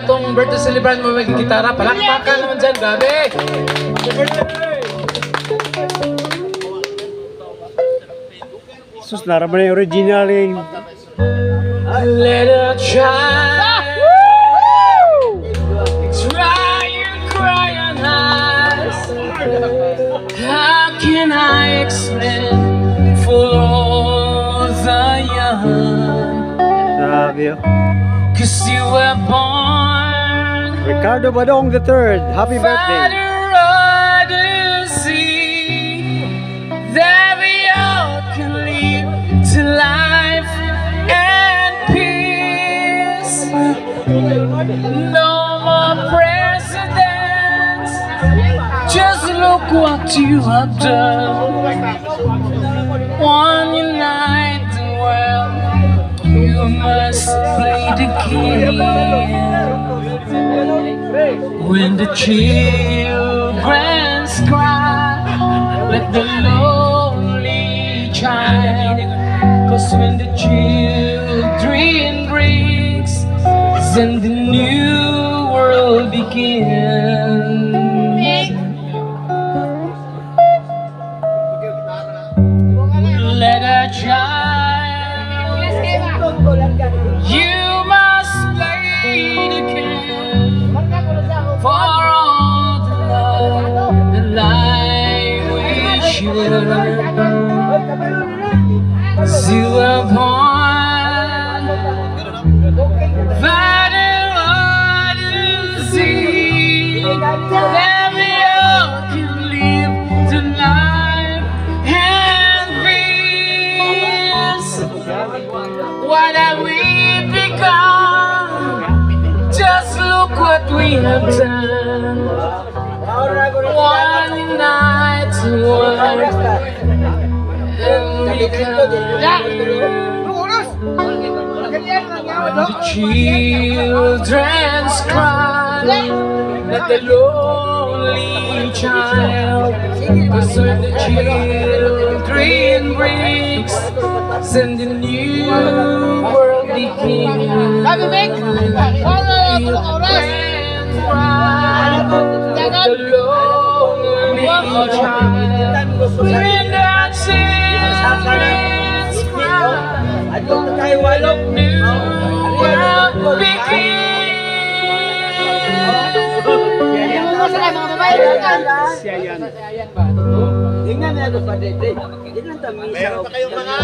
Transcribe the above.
atong birthday celebrant mo maging gitara. Palakpakan naman dyan, grabe. Happy birthday! Sus, naraman yung original Let a child try and cry on eyes. How can I explain for all the young? Sabi oh. Cause you were born Ricardo Badong the third. Happy birthday. No more presidents, just look what you have done. One united world, you must play the game. When the children cry, let the lonely child. Cause when the children breaks, then the new world begins. Fighting we all can live and. What have we become? Just look what we have done. One night the children's cry. Let the lonely child, cause the children breaks, then the new world begins. Si Ayan. Si Ayan ba? Tingnan mo na ito pa, Dede. Hindi lang tayo. Meron pa kayong mga...